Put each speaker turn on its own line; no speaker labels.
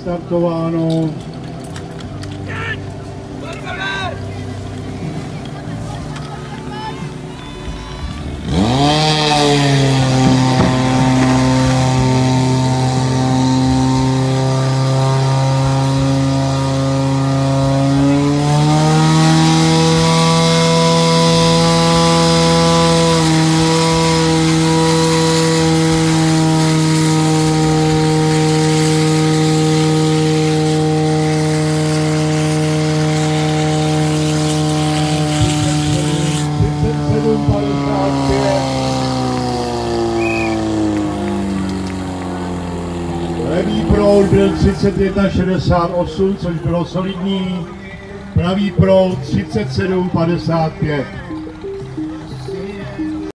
スタートはあの Levý proud byl 31,68, což bylo solidní. Pravý proud 37,55.